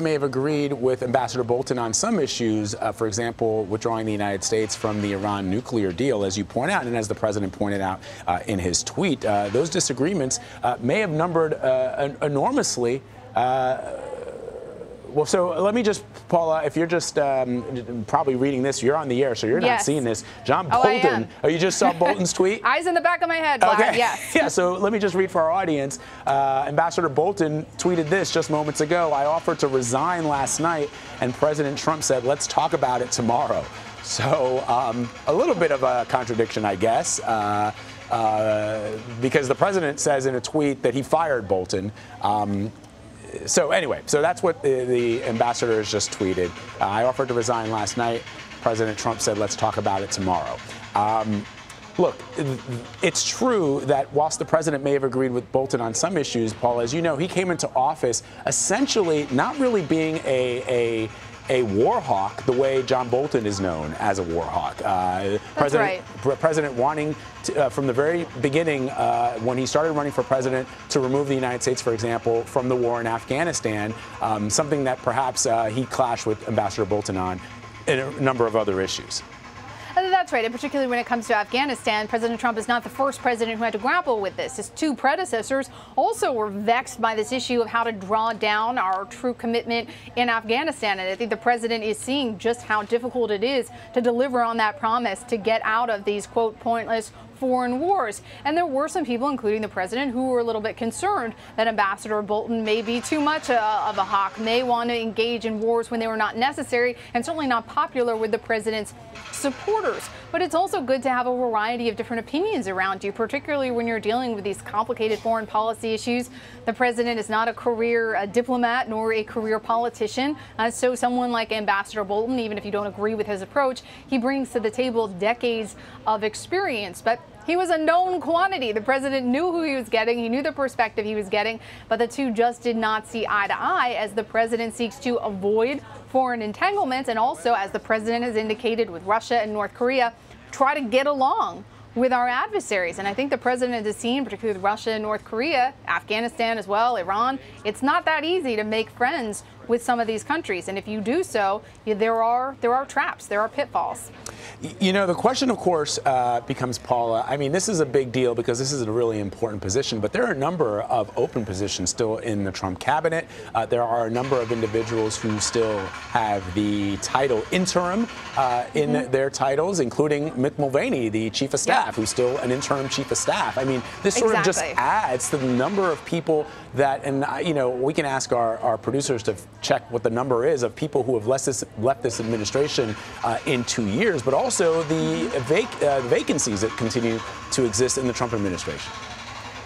May have agreed with Ambassador Bolton on some issues, uh, for example, withdrawing the United States from the Iran nuclear deal, as you point out, and as the president pointed out uh, in his tweet, uh, those disagreements uh, may have numbered uh, enormously well, so let me just, Paula, if you're just um, probably reading this, you're on the air, so you're yes. not seeing this. John Bolton, oh, oh, you just saw Bolton's tweet? Eyes in the back of my head, okay. yes. yeah, so let me just read for our audience. Uh, Ambassador Bolton tweeted this just moments ago. I offered to resign last night, and President Trump said, let's talk about it tomorrow. So um, a little bit of a contradiction, I guess. Uh, uh, because the president says in a tweet that he fired Bolton. Um, so anyway, so that's what the, the ambassadors just tweeted. Uh, I offered to resign last night. President Trump said, let's talk about it tomorrow. Um, look, it's true that whilst the president may have agreed with Bolton on some issues, Paul, as you know, he came into office essentially not really being a, a a war hawk the way John Bolton is known as a war hawk. Uh, president, right. president wanting to, uh, from the very beginning, uh, when he started running for president, to remove the United States, for example, from the war in Afghanistan, um, something that perhaps uh, he clashed with Ambassador Bolton on, and a number of other issues. And particularly when it comes to Afghanistan, President Trump is not the first president who had to grapple with this. His two predecessors also were vexed by this issue of how to draw down our true commitment in Afghanistan. And I think the president is seeing just how difficult it is to deliver on that promise to get out of these, quote, pointless foreign wars. And there were some people, including the president, who were a little bit concerned that Ambassador Bolton may be too much uh, of a hawk, may want to engage in wars when they were not necessary, and certainly not popular with the president's supporters. But it's also good to have a variety of different opinions around you, particularly when you're dealing with these complicated foreign policy issues. The president is not a career uh, diplomat nor a career politician. Uh, so someone like Ambassador Bolton, even if you don't agree with his approach, he brings to the table decades of experience. But he was a known quantity. The president knew who he was getting. He knew the perspective he was getting, but the two just did not see eye to eye as the president seeks to avoid foreign entanglements and also, as the president has indicated with Russia and North Korea, try to get along with our adversaries. And I think the president has seen, particularly with Russia and North Korea, Afghanistan as well, Iran, it's not that easy to make friends with some of these countries. And if you do so, there are there are traps, there are pitfalls. You know, the question, of course, uh, becomes Paula. I mean, this is a big deal because this is a really important position, but there are a number of open positions still in the Trump cabinet. Uh, there are a number of individuals who still have the title interim uh, in mm-hmm. their titles, including Mick Mulvaney, the chief of staff, who's still an interim chief of staff. I mean, this sort exactly. of just adds to the number of people that, and uh, you know, we can ask our, our producers to check what the number is of people who have left this, left this administration uh, in two years, but also the vac- uh, vacancies that continue to exist in the Trump administration.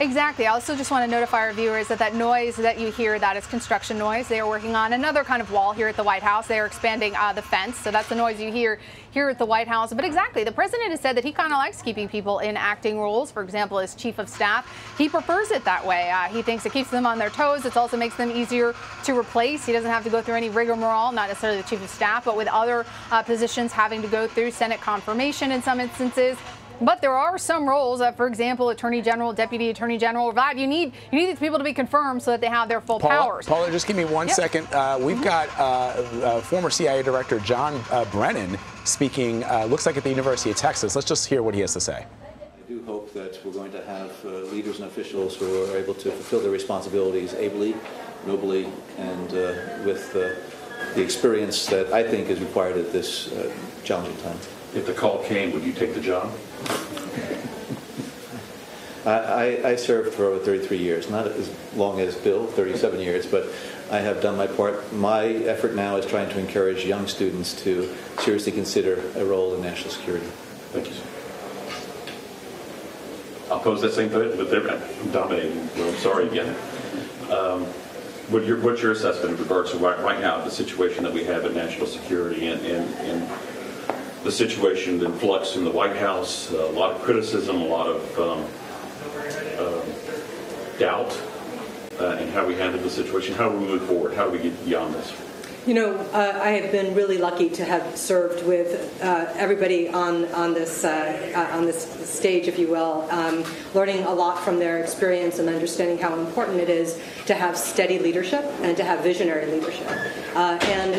Exactly. I also just want to notify our viewers that that noise that you hear, that is construction noise. They are working on another kind of wall here at the White House. They are expanding uh, the fence. So that's the noise you hear here at the White House. But exactly, the president has said that he kind of likes keeping people in acting roles. For example, as chief of staff, he prefers it that way. Uh, he thinks it keeps them on their toes. It also makes them easier to replace. He doesn't have to go through any rigmarole, not necessarily the chief of staff, but with other uh, positions having to go through Senate confirmation in some instances. But there are some roles, uh, for example, Attorney General, Deputy Attorney General, Vlad, you need you need these people to be confirmed so that they have their full Paula, powers. Paula, just give me one yep. second. Uh, we've mm-hmm. got uh, uh former CIA Director John uh, Brennan speaking, uh, looks like at the University of Texas. Let's just hear what he has to say. I do hope that we're going to have leaders and officials who are able to fulfill their responsibilities ably, nobly, and with the experience that I think is required at this challenging time. If the call came, would you take the job? I, I, served for over 33 years, not as long as Bill, 37 years, but I have done my part. My effort now is trying to encourage young students to seriously consider a role in national security. Thank you, sir. I'll pose that same thing, but they're dominating. Well, I'm sorry again. Um, what your, what's your assessment in regards to right, right, now the situation that we have in national security and, and, and the situation in flux in the White House, a lot of criticism, a lot of um, uh, doubt uh, in how we handle the situation. How do we move forward? How do we get beyond this? You know, uh, I have been really lucky to have served with uh, everybody on on this uh, uh on this stage, if you will, um, learning a lot from their experience and understanding how important it is to have steady leadership and to have visionary leadership. Uh, and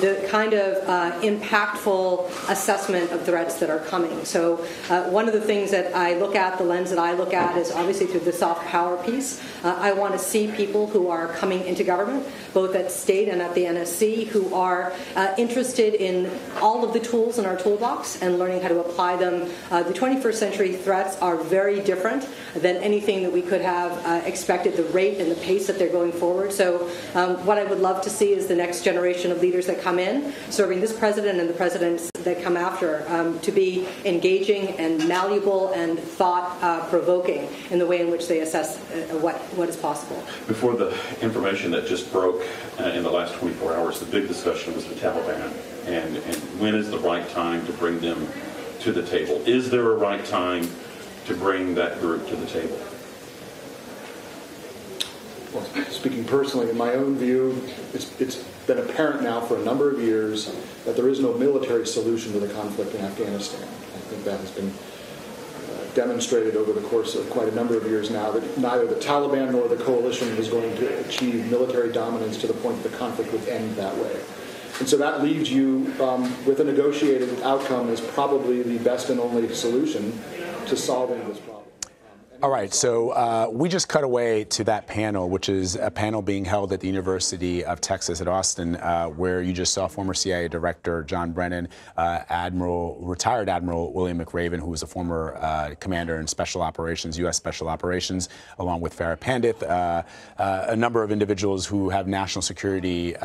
the kind of uh, impactful assessment of threats that are coming. So, uh, one of the things that I look at, the lens that I look at, is obviously through the soft power piece. Uh, I want to see people who are coming into government, both at state and at the NSC, who are uh, interested in all of the tools in our toolbox and learning how to apply them. Uh, the 21st century threats are very different than anything that we could have expected, the rate and the pace that they're going forward. So, um, what I would love to see is the next generation of leaders that come in, serving this president and the presidents that come after, um, to be engaging and malleable and thought uh, provoking in the way in which they assess uh, what, what is possible. Before the information that just broke uh, in the last 24 hours, the big discussion was the Taliban and, and when is the right time to bring them to the table? Is there a right time to bring that group to the table? Well, speaking personally, in my own view, it's, it's been apparent now for a number of years that there is no military solution to the conflict in Afghanistan. I think that has been uh, demonstrated over the course of quite a number of years now that neither the Taliban nor the coalition was going to achieve military dominance to the point that the conflict would end that way. And so that leaves you um, with a negotiated outcome as probably the best and only solution to solving this problem. All right, so uh, we just cut away to that panel, which is a panel being held at the University of Texas at Austin, uh, where you just saw former CIA Director John Brennan, uh, Admiral, retired Admiral William McRaven, who was a former uh, commander in Special Operations, U.S. Special Operations, along with Farah Pandith, uh, uh, a number of individuals who have national security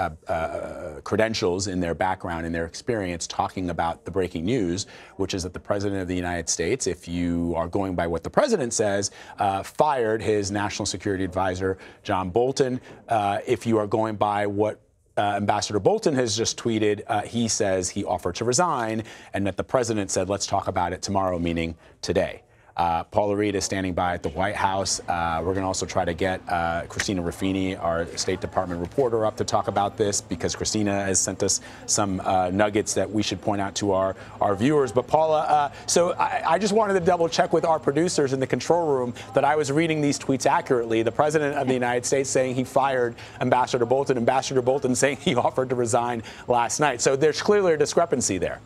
credentials in their background, in their experience, talking about the breaking news, which is that the President of the United States, if you are going by what the President says, has uh, fired his national security advisor, John Bolton. Uh, if you are going by what uh, Ambassador Bolton has just tweeted, uh, he says he offered to resign and that the president said, let's talk about it tomorrow, meaning today. Uh, Paula Reid is standing by at the White House. Uh, we're going to also try to get uh, Christina Ruffini, our State Department reporter, up to talk about this because Christina has sent us some uh, nuggets that we should point out to our, our viewers. But Paula, uh, so I, I, just wanted to double check with our producers in the control room that I was reading these tweets accurately. The President of the United States saying he fired Ambassador Bolton, Ambassador Bolton saying he offered to resign last night. So there's clearly a discrepancy there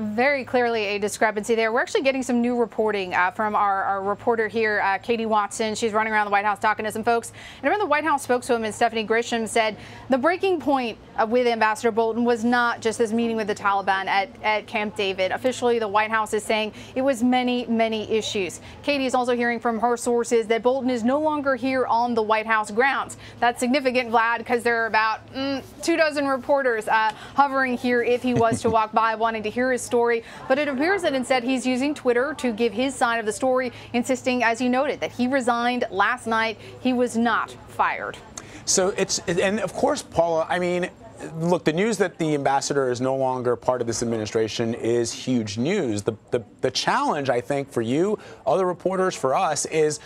very clearly a discrepancy there. We're actually getting some new reporting uh, from our, our, reporter here, uh, Katie Watson. She's running around the White House talking to some folks. And remember, the White House spokeswoman, Stephanie Grisham, said the breaking point uh, with Ambassador Bolton was not just this meeting with the Taliban at, at Camp David. Officially, the White House is saying it was many, many issues. Katie is also hearing from her sources that Bolton is no longer here on the White House grounds. That's significant, Vlad, because there are about mm, two dozen reporters uh, hovering here if he was to walk by wanting to hear his story. But it appears that instead he's using Twitter to give his side of the story, insisting, as you noted, that he resigned last night. He was not fired. So it's, and of course, Paula, I mean, look, the news that the ambassador is no longer part of this administration is huge news. The, the, the challenge, I think, for you, other reporters, for us, is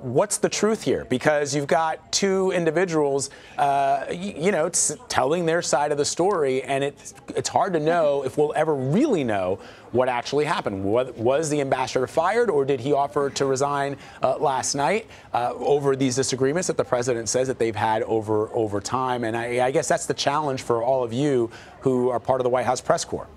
what's the truth here? Because you've got two individuals, uh, you know, telling their side of the story, and it's it's hard to know if we'll ever really know what actually happened. Was the ambassador fired, or did he offer to resign uh, last night uh, over these disagreements that the president says that they've had over over time? And I, I guess that's the challenge for all of you who are part of the White House press corps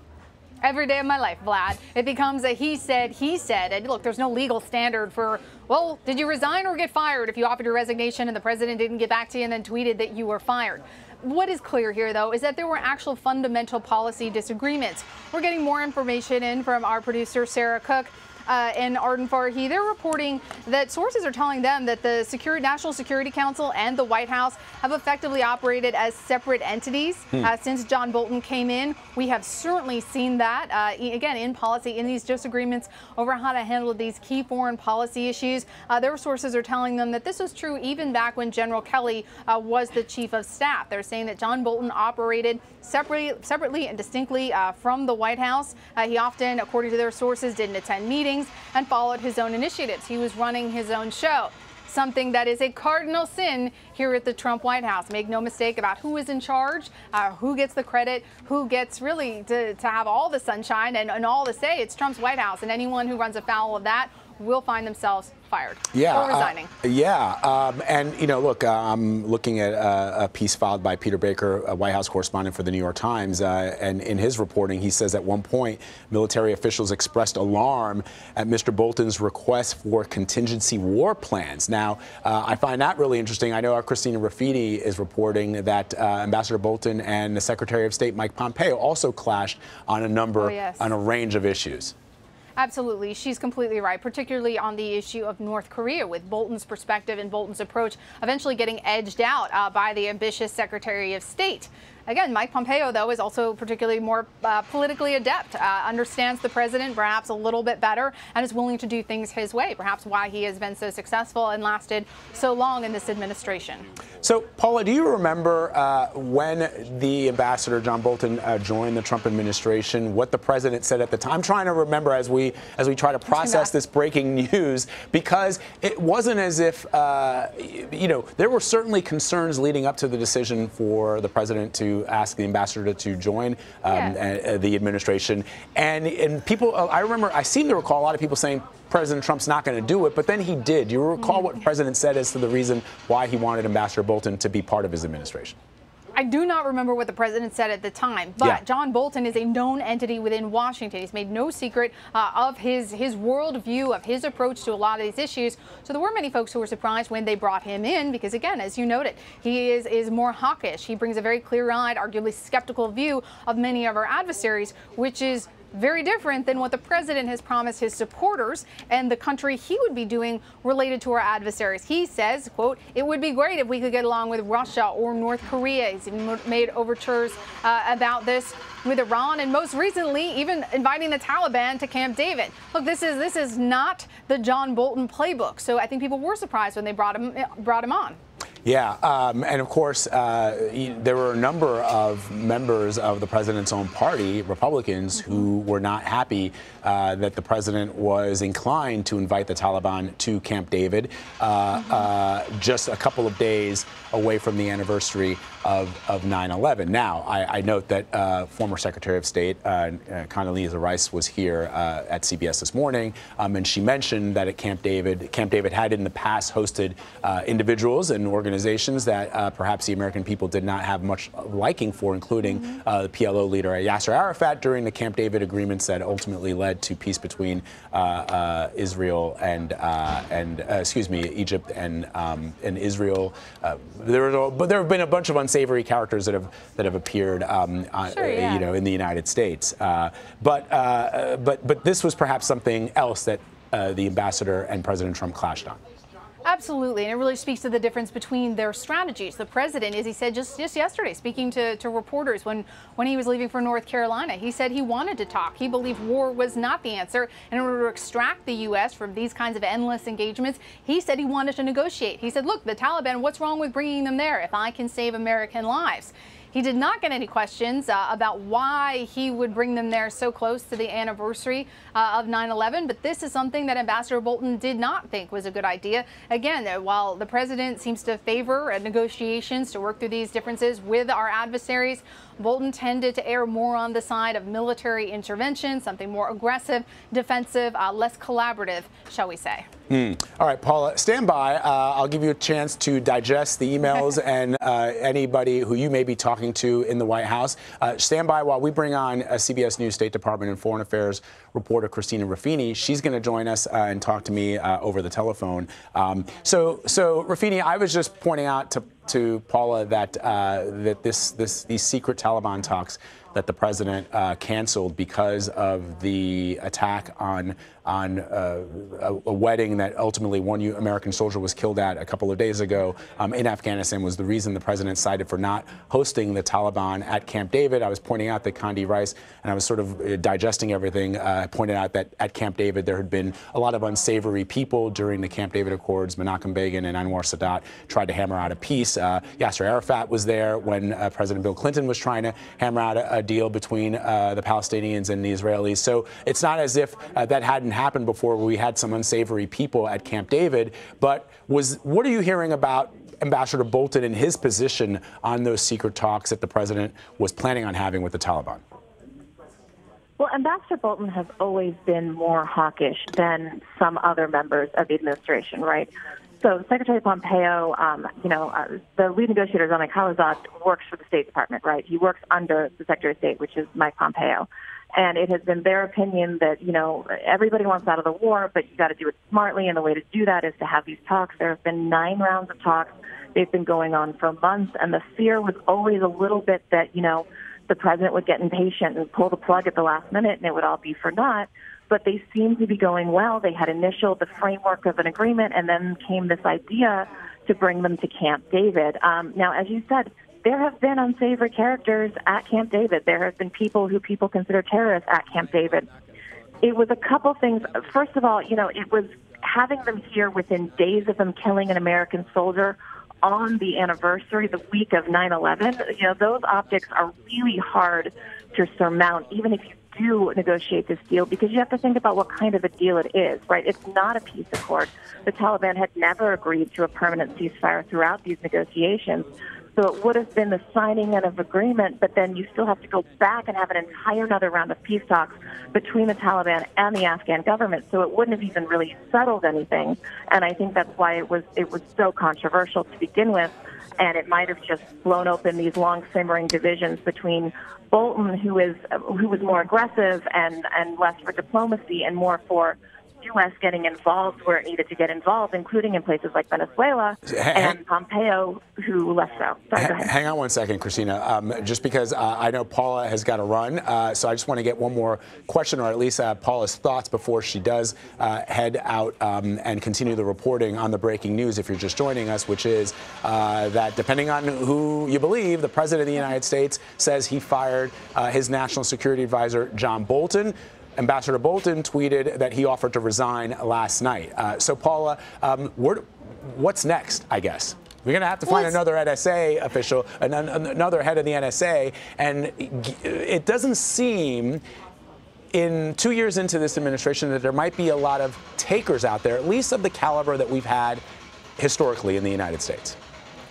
every day of my life, Vlad. It becomes a he said, he said. And look, there's no legal standard for, well, did you resign or get fired if you offered your resignation and the president didn't get back to you and then tweeted that you were fired? What is clear here, though, is that there were actual fundamental policy disagreements. We're getting more information in from our producer, Sarah Cook uh, and Arden Farhi, they're reporting that sources are telling them that the Security, National Security Council and the White House have effectively operated as separate entities hmm. uh, since John Bolton came in. We have certainly seen that, uh, again, in policy, in these disagreements over how to handle these key foreign policy issues. Uh, their sources are telling them that this was true even back when General Kelly uh, was the chief of staff. They're saying that John Bolton operated separately, separately and distinctly uh, from the White House. he often, according to their sources, didn't attend meetings meetings and followed his own initiatives. He was running his own show something that is a cardinal sin here at the Trump White House. Make no mistake about who is in charge, uh, who gets the credit, who gets really to, to have all the sunshine and, and all the say. It's Trump's White House, and anyone who runs afoul of that will find themselves fired yeah, or resigning. Uh, yeah, um, and you know, look, uh, I'm looking at a, a, piece filed by Peter Baker, a White House correspondent for the New York Times, uh, and in his reporting, he says at one point military officials expressed alarm at Mr. Bolton's request for contingency war plans. Now, uh, I find that really interesting. I know our Christina Ruffini is reporting that uh, Ambassador Bolton and the Secretary of State Mike Pompeo also clashed on a number, oh, yes. on a range of issues. Absolutely. She's completely right, particularly on the issue of North Korea, with Bolton's perspective and Bolton's approach eventually getting edged out uh, by the ambitious Secretary of State. Again, Mike Pompeo, though, is also particularly more uh, politically adept, uh, understands the president perhaps a little bit better, and is willing to do things his way, perhaps why he has been so successful and lasted so long in this administration. So, Paula, do you remember uh, when the ambassador, John Bolton, uh, joined the Trump administration, what the president said at the time? I'm trying to remember as we, as we try to process this breaking news, because it wasn't as if, uh, you know, there were certainly concerns leading up to the decision for the president to ask the ambassador to join um, yeah. the administration. And and people, uh, I remember, I seem to recall a lot of people saying President Trump's not going to do it, but then he did. You recall what the president said as to the reason why he wanted Ambassador Bolton to be part of his administration? I do not remember what the president said at the time, but yeah. John Bolton is a known entity within Washington. He's made no secret uh, of his his worldview, of his approach to a lot of these issues. So there were many folks who were surprised when they brought him in, because again, as you noted, he is is more hawkish. He brings a very clear-eyed, arguably skeptical view of many of our adversaries, which is very different than what the president has promised his supporters and the country he would be doing related to our adversaries. He says, quote, it would be great if we could get along with Russia or North Korea. He's made overtures uh, about this with Iran and most recently even inviting the Taliban to Camp David. Look, this is this is not the John Bolton playbook. So I think people were surprised when they brought him brought him on. Yeah, um, and of course, uh, there were a number of members of the president's own party, Republicans, who were not happy uh, that the president was inclined to invite the Taliban to Camp David uh, uh just a couple of days away from the anniversary of, of 9-11. Now, I, I note that uh, former Secretary of State uh, Condoleezza Rice was here uh, at CBS this morning, um, and she mentioned that at Camp David, Camp David had in the past hosted uh, individuals and organizations that uh, perhaps the American people did not have much liking for, including mm-hmm. the PLO leader Yasser Arafat during the Camp David agreements that ultimately led to peace between Israel and and excuse me Egypt and um, and Israel. there was, but there have been a bunch of unsavory characters that have that have appeared, um, uh, sure, yeah. you know, in the United States. Uh, but uh, but but this was perhaps something else that uh, the ambassador and President Trump clashed on. Absolutely, and it really speaks to the difference between their strategies. The president, as he said just, just yesterday, speaking to, to reporters when, when he was leaving for North Carolina, he said he wanted to talk. He believed war was not the answer. And in order to extract the U.S. from these kinds of endless engagements, he said he wanted to negotiate. He said, look, the Taliban, what's wrong with bringing them there if I can save American lives? He did not get any questions uh, about why he would bring them there so close to the anniversary uh, of 9 11, but this is something that Ambassador Bolton did not think was a good idea. Again, uh, while the president seems to favor uh, negotiations to work through these differences with our adversaries, Bolton tended to err more on the side of military intervention, something more aggressive, defensive, uh, less collaborative, shall we say. Mm. All right, Paula, stand by. Uh, I'll give you a chance to digest the emails and uh, anybody who you may be talking to in the White House. Uh, stand by while we bring on a CBS News State Department and Foreign Affairs reporter Christina Ruffini. She's going to join us uh, and talk to me uh, over the telephone. Um, so, so Ruffini, I was just pointing out to to Paula that uh, that this this these secret Taliban talks that the president uh, canceled because of the attack on on uh, a, a, wedding that ultimately one American soldier was killed at a couple of days ago um, in Afghanistan was the reason the president cited for not hosting the Taliban at Camp David. I was pointing out that Condi Rice, and I was sort of uh, digesting everything, uh, pointed out that at Camp David there had been a lot of unsavory people during the Camp David Accords. Menachem Begin and Anwar Sadat tried to hammer out a peace. Uh, Yasser Arafat was there when uh, President Bill Clinton was trying to hammer out a, a deal between uh, the Palestinians and the Israelis. So it's not as if that hadn't happened before where we had some unsavory people at Camp David. But was what are you hearing about Ambassador Bolton and his position on those secret talks that the president was planning on having with the Taliban? Well, Ambassador Bolton has always been more hawkish than some other members of the administration, right? So Secretary Pompeo, um, you know, uh, the lead negotiator, Zalmay Khalilzad, works for the State Department, right? He works under the Secretary of State, which is Mike Pompeo. And it has been their opinion that, you know, everybody wants out of the war, but you got to do it smartly. And the way to do that is to have these talks. There have been nine rounds of talks. They've been going on for months. And the fear was always a little bit that, you know, the president would get impatient and pull the plug at the last minute and it would all be for naught but they seem to be going well. They had initial the framework of an agreement, and then came this idea to bring them to Camp David. Um, now, as you said, there have been unsavory characters at Camp David. There have been people who people consider terrorists at Camp David. It was a couple things. First of all, you know, it was having them here within days of them killing an American soldier on the anniversary, the week of 9 11. You know, those optics are really hard to surmount, even if you do negotiate this deal because you have to think about what kind of a deal it is, right? It's not a peace accord. The Taliban had never agreed to a permanent ceasefire throughout these negotiations. So it would have been the signing of agreement, but then you still have to go back and have an entire another round of peace talks between the Taliban and the Afghan government. So it wouldn't have even really settled anything. And I think that's why it was it was so controversial to begin with and it might have just blown open these long simmering divisions between Bolton, who is who was more aggressive and and less for diplomacy and more for U.S. getting involved where it needed to get involved, including in places like Venezuela, and Pompeo, who less so. Sorry, hang on one second, Christina. Um, just because uh, I know Paula has got to run, uh, so I just want to get one more question, or at least uh, Paula's thoughts before she does uh, head out um, and continue the reporting on the breaking news. If you're just joining us, which is uh, that depending on who you believe, the president of the United States says he fired uh, his national security advisor John Bolton. Ambassador Bolton tweeted that he offered to resign last night. Uh, so, Paula, um, what's next, I guess? We're going to have to find another NSA official, another head of the NSA. And it doesn't seem in two years into this administration that there might be a lot of takers out there, at least of the caliber that we've had historically in the United States.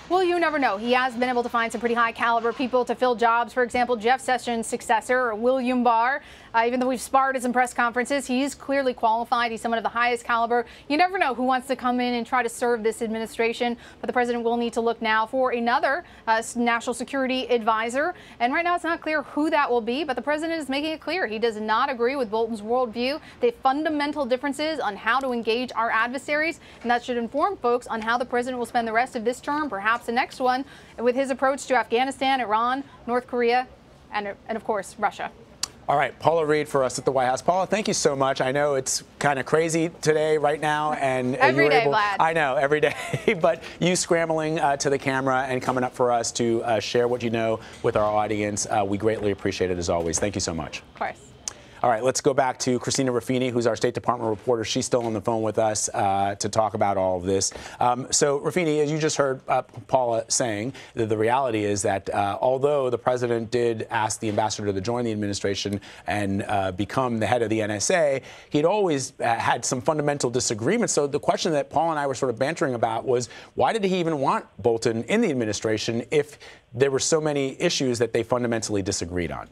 Well, you never know. He has been able to find some pretty high caliber people to fill jobs. For example, Jeff Sessions' successor, William Barr. Uh, even though we've sparred at some press conferences, he's clearly qualified. He's someone of the highest caliber. You never know who wants to come in and try to serve this administration, but the president will need to look now for another uh, national security advisor. And right now, it's not clear who that will be, but the president is making it clear he does not agree with Bolton's worldview. They have fundamental differences on how to engage our adversaries, and that should inform folks on how the president will spend the rest of this term, perhaps the next one with his approach to Afghanistan, Iran, North Korea, and, and of course, Russia. All right, Paula Reid for us at the White House. Paula, thank you so much. I know it's kind of crazy today, right now, and every you day, able, Vlad. I know every day, but you scrambling uh, to the camera and coming up for us to uh, share what you know with our audience, uh, we greatly appreciate it as always. Thank you so much. Of course. All right, let's go back to Christina Ruffini, who's our State Department reporter. She's still on the phone with us uh, to talk about all of this. Um, so, Ruffini, as you just heard uh, Paula saying, the, the, reality is that uh, although the president did ask the ambassador to join the administration and uh, become the head of the NSA, he'd always uh, had some fundamental disagreements. So, the question that Paul and I were sort of bantering about was why did he even want Bolton in the administration if there were so many issues that they fundamentally disagreed on?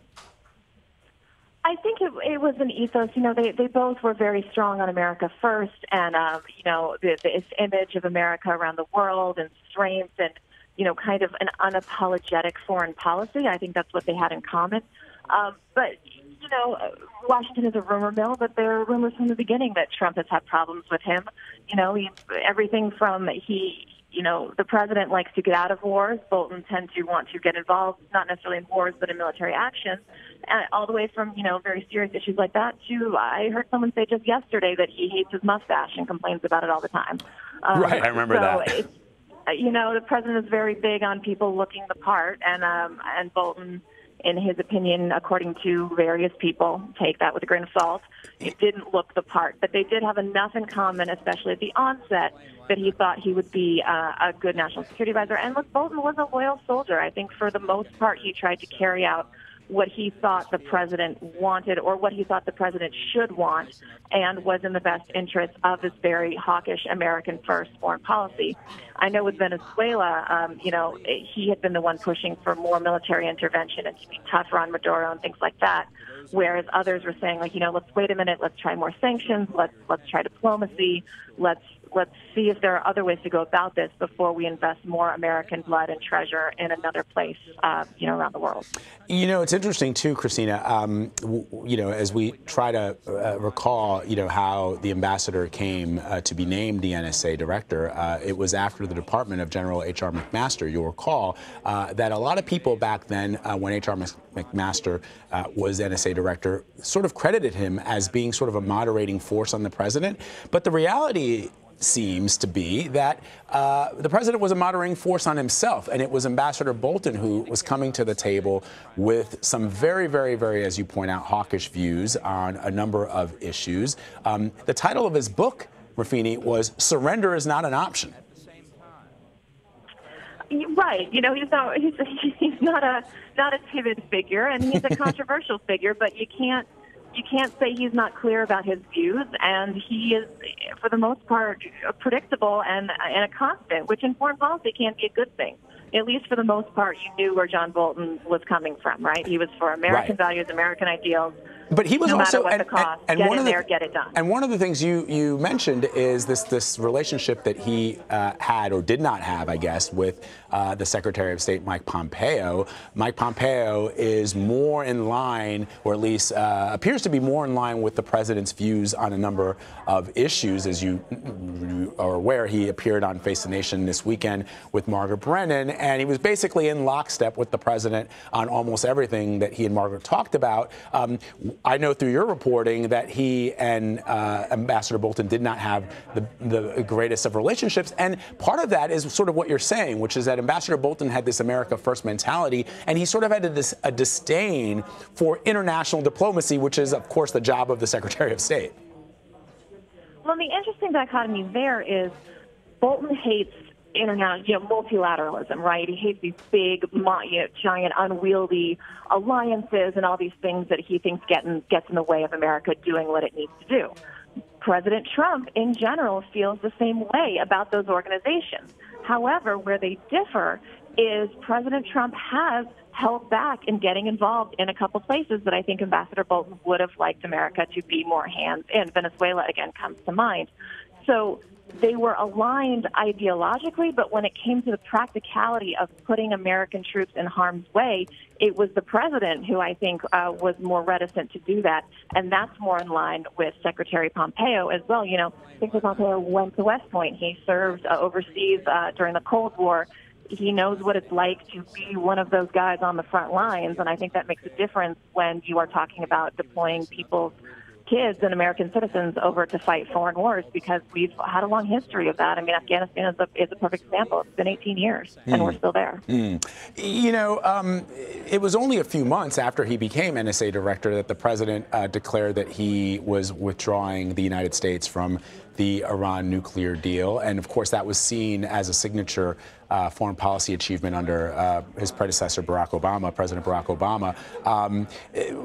I think it, it was an ethos. You know, they, they both were very strong on America first, and um, you know, the, this image of America around the world and strength, and you know, kind of an unapologetic foreign policy. I think that's what they had in common. Um, but you know, Washington is a rumor mill, but there are rumors from the beginning that Trump has had problems with him. You know, he, everything from he you know, the president likes to get out of wars. Bolton tends to want to get involved, not necessarily in wars, but in military action. And all the way from, you know, very serious issues like that to, I heard someone say just yesterday that he hates his mustache and complains about it all the time. Um, right, I remember so that. It's, you know, the president is very big on people looking the part, and um, and Bolton in his opinion, according to various people, take that with a grain of salt, it didn't look the part. But they did have enough in common, especially at the onset, that he thought he would be uh, a good national security advisor. And look, Bolton was a loyal soldier. I think for the most part, he tried to carry out what he thought the president wanted or what he thought the president should want and was in the best interest of this very hawkish American first foreign policy. I know with Venezuela, um, you know, he had been the one pushing for more military intervention and to be tougher on Maduro and things like that. whereas others were saying like, you know, let's wait a minute, let's try more sanctions, let's let's try diplomacy, let's let's see if there are other ways to go about this before we invest more American blood and treasure in another place, uh, you know, around the world. You know, it's interesting too, Christina. Um, w- you know, as we try to uh, recall, you know, how the ambassador came uh, to be named the NSA director, uh, it was after the department of General H.R. McMaster. You'll recall uh, that a lot of people back then, uh, when H.R. McMaster was NSA director, sort of credited him as being sort of a moderating force on the president. But the reality seems to be that uh, the president was a moderating force on himself, and it was Ambassador Bolton who was coming to the table with some very, very, very, as you point out, hawkish views on a number of issues. Um, the title of his book, Ruffini, was "Surrender is Not an Option." Right. You know, he's not he's, he's not a not a timid figure, and he's a controversial figure, but you can't you can't say he's not clear about his views, and he is, for the most part, predictable and, and a constant, which in foreign policy can be a good thing. At least for the most part, you knew where John Bolton was coming from, right? He was for American right. values, American ideals, but he was no also and, cost, and, and one of the, there, get it done. And one of the things you you mentioned is this this relationship that he uh, had or did not have, I guess, with uh, the Secretary of State Mike Pompeo. Mike Pompeo is more in line, or at least uh, appears to be more in line with the president's views on a number of issues. As you, you are aware, he appeared on Face the Nation this weekend with Margaret Brennan, and he was basically in lockstep with the president on almost everything that he and Margaret talked about. Um, I know through your reporting that he and uh, Ambassador Bolton did not have the, the greatest of relationships. And part of that is sort of what you're saying, which is that Ambassador Bolton had this America First mentality, and he sort of had a, a disdain for international diplomacy, which is, of course, the job of the Secretary of State. Well, the interesting dichotomy there is Bolton hates international, you know, multilateralism, right? He hates these big, you know, giant, unwieldy alliances and all these things that he thinks get in, gets in the way of America doing what it needs to do. President Trump, in general, feels the same way about those organizations. However, where they differ is President Trump has held back in getting involved in a couple places that I think Ambassador Bolton would have liked America to be more hands in. Venezuela, again, comes to mind. So they were aligned ideologically, but when it came to the practicality of putting American troops in harm's way, it was the president who I think uh, was more reticent to do that, and that's more in line with Secretary Pompeo as well. You know, Secretary Pompeo went to West Point. He served uh, overseas uh, during the Cold War. He knows what it's like to be one of those guys on the front lines, and I think that makes a difference when you are talking about deploying people's kids and American citizens over to fight foreign wars because we've had a long history of that. I mean, Afghanistan is a, is a perfect example. It's been 18 years, mm. and we're still there. Mm. You know, um, it was only a few months after he became NSA director that the president uh, declared that he was withdrawing the United States from the Iran nuclear deal. And of course, that was seen as a signature uh, foreign policy achievement under uh, his predecessor, Barack Obama, President Barack Obama. Um, it,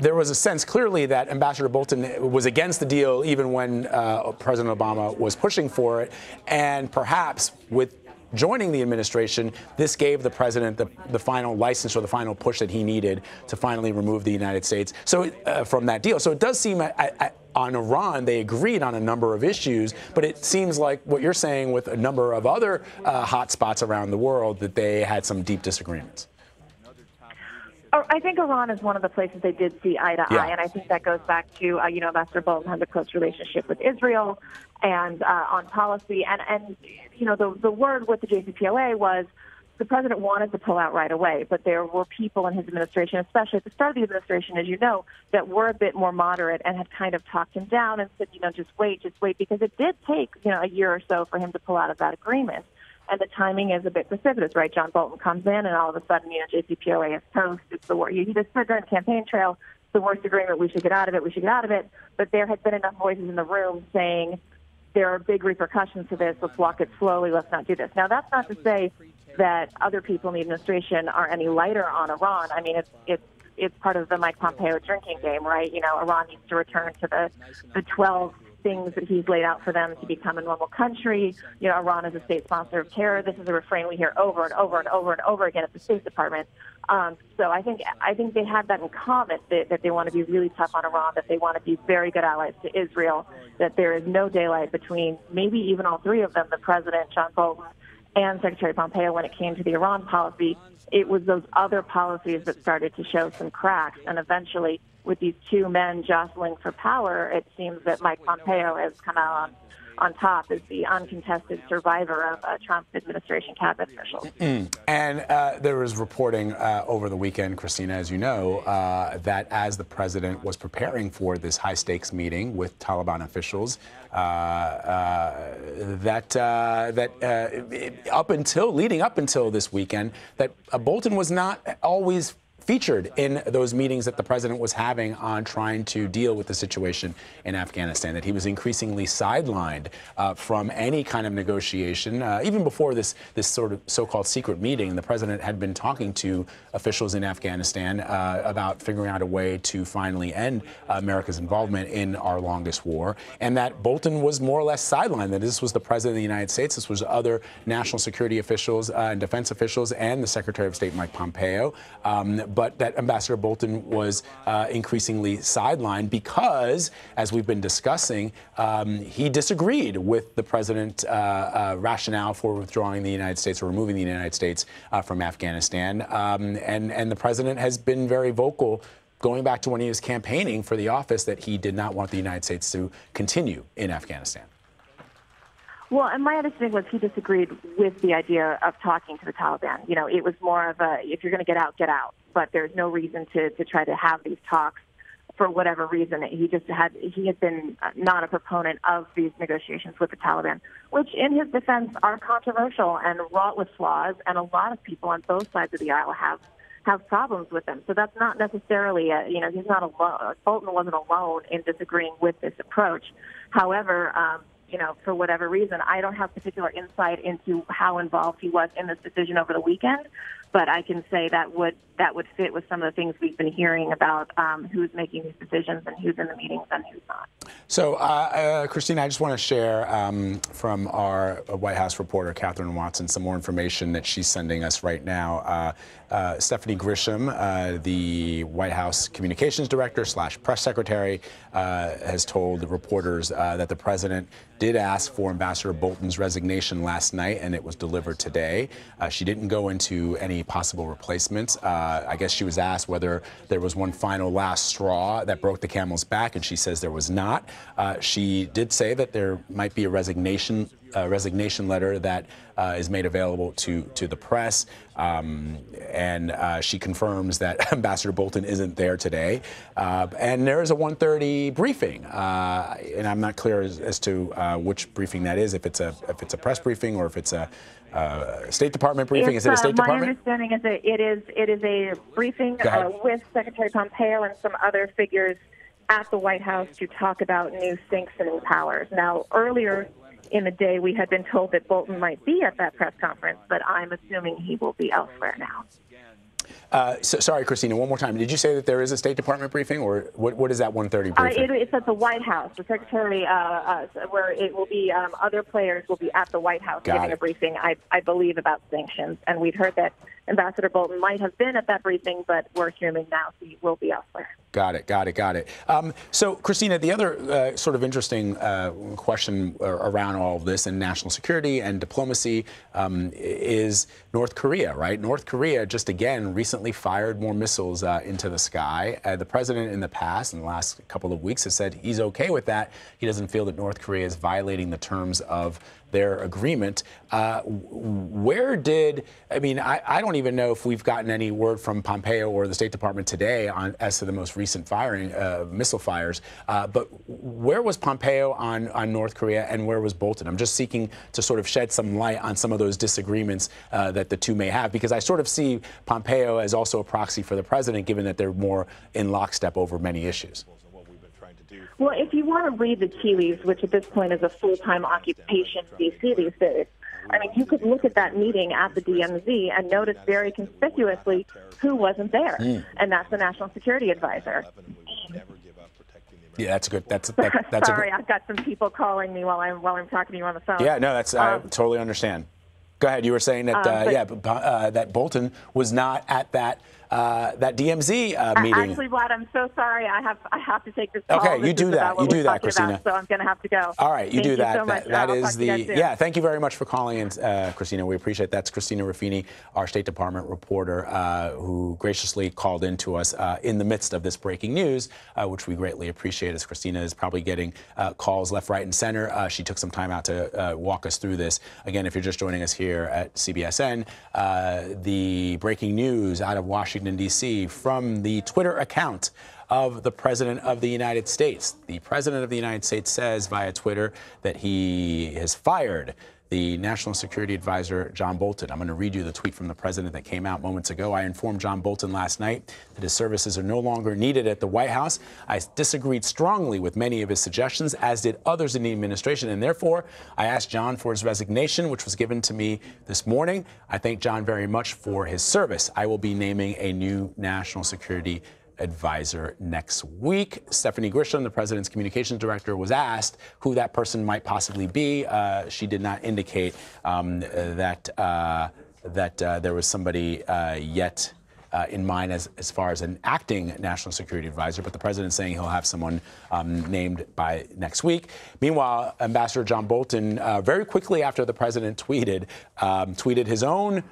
there was a sense clearly that Ambassador Bolton was against the deal even when uh, President Obama was pushing for it. And perhaps with joining the administration, this gave the president the, the final license or the final push that he needed to finally remove the United States so uh, from that deal. So it does seem I, I, on Iran, they agreed on a number of issues, but it seems like what you're saying with a number of other uh, hot spots around the world that they had some deep disagreements. Oh, I think Iran is one of the places they did see eye to yeah. eye, and I think that goes back to uh, you know Ambassador Bolton has a close relationship with Israel and uh, on policy, and and you know the the word with the JCPOA was the president wanted to pull out right away, but there were people in his administration, especially at the start of the administration, as you know, that were a bit more moderate and had kind of talked him down and said, you know, just wait, just wait, because it did take, you know, a year or so for him to pull out of that agreement. And the timing is a bit precipitous, right? John Bolton comes in, and all of a sudden, you know, JCPOA is toast. It's the worst. He just said during the campaign trail, the worst agreement. We should get out of it. We should get out of it. But there had been enough voices in the room saying there are big repercussions to this. Let's walk it slowly. Let's not do this. Now, that's not to say that other people in the administration are any lighter on Iran. I mean, it's it's it's part of the Mike Pompeo drinking game, right? You know, Iran needs to return to the the 12 things that he's laid out for them to become a normal country. You know, Iran is a state sponsor of terror. This is a refrain we hear over and over and over and over again at the State Department. Um, so I think I think they have that in common that, that they want to be really tough on Iran, that they want to be very good allies to Israel, that there is no daylight between maybe even all three of them, the president, John Bolton, and Secretary Pompeo when it came to the Iran policy. It was those other policies that started to show some cracks, and eventually, with these two men jostling for power, it seems that Mike Pompeo has come out on on top as the uncontested survivor of uh, Trump administration cabinet officials. Mm. And uh, there was reporting uh, over the weekend, Christina, as you know, uh, that as the president was preparing for this high stakes meeting with Taliban officials, uh, uh, that that up until leading up until this weekend, that Bolton was not always featured in those meetings that the president was having on trying to deal with the situation in Afghanistan, that he was increasingly sidelined uh, from any kind of negotiation. Uh, even before this, this sort of so-called secret meeting, the president had been talking to officials in Afghanistan uh, about figuring out a way to finally end America's involvement in our longest war, and that Bolton was more or less sidelined, that this was the president of the United States, this was other national security officials uh, and defense officials, and the Secretary of State, Mike Pompeo. Um, but that Ambassador Bolton was uh, increasingly sidelined because, as we've been discussing, um, he disagreed with the president's uh, uh, rationale for withdrawing the United States or removing the United States from Afghanistan. Um, and, and the president has been very vocal going back to when he was campaigning for the office that he did not want the United States to continue in Afghanistan. Well, and my understanding was he disagreed with the idea of talking to the Taliban. You know, it was more of a if you're going to get out, get out. But there's no reason to to try to have these talks for whatever reason. He just had he had been not a proponent of these negotiations with the Taliban, which, in his defense, are controversial and wrought with flaws. And a lot of people on both sides of the aisle have have problems with them. So that's not necessarily a, you know he's not alone. Bolton wasn't alone in disagreeing with this approach. However. Um, you know, for whatever reason, I don't have particular insight into how involved he was in this decision over the weekend, but I can say that would that would fit with some of the things we've been hearing about um, who's making these decisions and who's in the meetings and who's not. So, uh, uh, Christina, I just want to share um, from our White House reporter, Kathryn Watson, some more information that she's sending us right now. Uh, uh Stephanie Grisham, uh, the White House communications director slash press secretary, uh, has told the reporters that the president did ask for Ambassador Bolton's resignation last night, and it was delivered today. she didn't go into any possible replacements. Uh, I guess she was asked whether there was one final last straw that broke the camel's back, and she says there was not. Uh, she did say that there might be a resignation uh, resignation letter that uh, is made available to to the press, um, and uh, she confirms that Ambassador Bolton isn't there today. Uh, and there is a 1:30 briefing, uh, and I'm not clear as, as to uh, which briefing that is. If it's a if it's a press briefing or if it's a uh, State Department briefing? It's, is it a State uh, Department? My understanding is that it is it is a briefing uh, with Secretary Pompeo and some other figures at the White House to talk about new sanctioning powers. Now, earlier in the day, we had been told that Bolton might be at that press conference, but I'm assuming he will be elsewhere now. Uh, so, sorry, Christina, one more time. Did you say that there is a State Department briefing, or what, what is that 1:30 uh, briefing? Uh, it, it's at the White House. The Secretary, uh, uh, where it will be, um, other players will be at the White House Got giving it. a briefing, I, I believe, about sanctions. And we've heard that Ambassador Bolton might have been at that briefing, but we're assuming now he will be elsewhere. Got it, got it, got it. Um, so, Christina, the other uh, sort of interesting uh, question around all of this and national security and diplomacy um, is North Korea, right? North Korea just again recently fired more missiles uh, into the sky. Uh, the president in the past, in the last couple of weeks, has said he's okay with that. He doesn't feel that North Korea is violating the terms of their agreement. Uh, where did, I mean, I, I, don't even know if we've gotten any word from Pompeo or the State Department today on as to the most recent firing, uh, missile fires, uh, but where was Pompeo on, on North Korea and where was Bolton? I'm just seeking to sort of shed some light on some of those disagreements uh, that the two may have, because I sort of see Pompeo as also a proxy for the president, given that they're more in lockstep over many issues. Well, if you want to read the tea leaves, which at this point is a full-time occupation in D.C. these days, I mean, you could look at that meeting at the DMZ and notice very conspicuously who wasn't there, mm. and that's the National Security Advisor. Yeah, that's good. That's that, that's sorry. i I've got some people calling me while I'm while I'm talking to you on the phone. Yeah, no, that's um, I totally understand. Go ahead. You were saying that, Um, uh, but- yeah, uh, that Bolton was not at that uh, that DMZ uh, meeting. Actually, Vlad, I'm so sorry. I have I have to take this call. Okay, you This do that. You do that, Christina. About, so I'm going to have to go. All right, you Thank do that. So much. That- that is the you yeah. Thank you very much for calling in, uh, Christina. We appreciate that. That's Christina Ruffini, our State Department reporter, uh, who graciously called in to us uh, in the midst of this breaking news, uh, which we greatly appreciate. As Christina is probably getting uh, calls left, right, and center. Uh, she took some time out to uh, walk us through this. Again, if you're just joining us here at CBSN, uh, the breaking news out of Washington D.C. from the Twitter account of the President of the United States. The President of the United States says via Twitter that he has fired the National Security Advisor, John Bolton. I'm going to read you the tweet from the President that came out moments ago. I informed John Bolton last night that his services are no longer needed at the White House. I disagreed strongly with many of his suggestions, as did others in the administration, and therefore I asked John for his resignation, which was given to me this morning. I thank John very much for his service. I will be naming a new national security advisor next week. Stephanie Grisham, the president's communications director, was asked who that person might possibly be. Uh, she did not indicate um, that uh, that uh, there was somebody uh, yet. Uh, in mind as, as far as an acting national security advisor, but the president's saying he'll have someone um, named by next week. Meanwhile, Ambassador John Bolton, uh, very quickly after the president tweeted, um, tweeted his own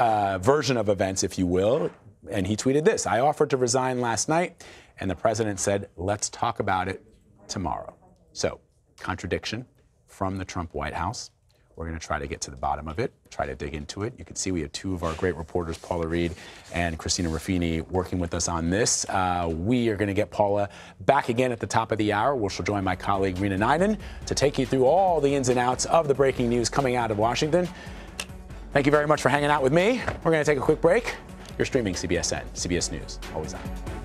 uh, version of events, if you will, and he tweeted this I offered to resign last night, and the president said, let's talk about it tomorrow. So, contradiction from the Trump White House. We're going to try to get to the bottom of it, try to dig into it. You can see we have two of our great reporters, Paula Reid and Christina Ruffini, working with us on this. Uh, we are going to get Paula back again at the top of the hour, where she'll join my colleague Reena Ninan to take you through all the ins and outs of the breaking news coming out of Washington. Thank you very much for hanging out with me. We're going to take a quick break. You're streaming CBSN, CBS News, always on.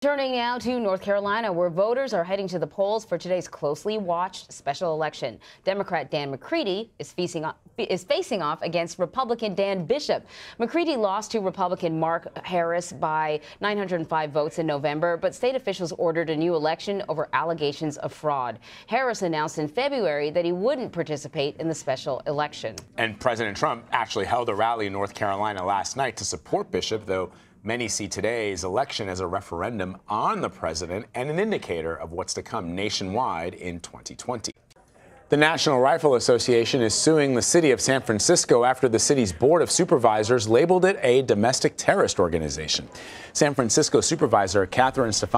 Turning now to North Carolina, where voters are heading to the polls for today's closely watched special election. Democrat Dan McCready is facing off, is facing off against Republican Dan Bishop. McCready lost to Republican Mark Harris by 905 votes in November, but state officials ordered a new election over allegations of fraud. Harris announced in February that he wouldn't participate in the special election. And President Trump actually held a rally in North Carolina last night to support Bishop, though Many see today's election as a referendum on the president and an indicator of what's to come nationwide in 2020. The National Rifle Association is suing the city of San Francisco after the city's Board of Supervisors labeled it a domestic terrorist organization. San Francisco Supervisor Catherine Stefani